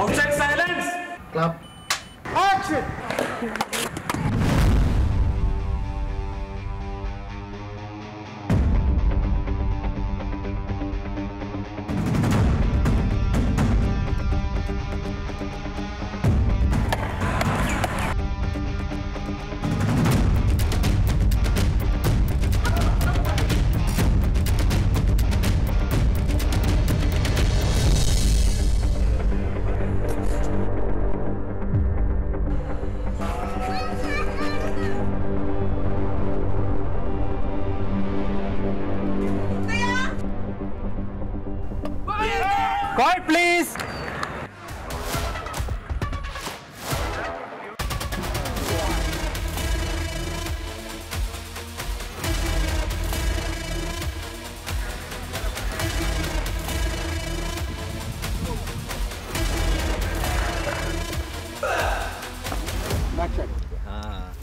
Outside silence! Club. Quiet, please! Dave.